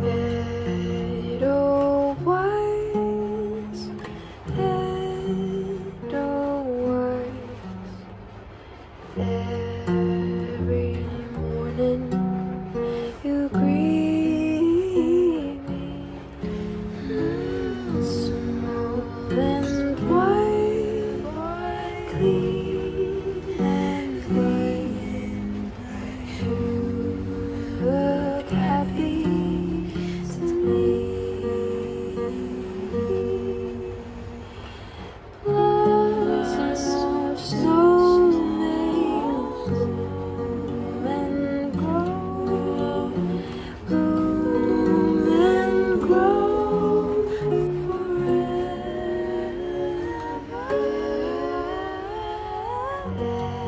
Little little. Every morning you greet me, and white, clean. Música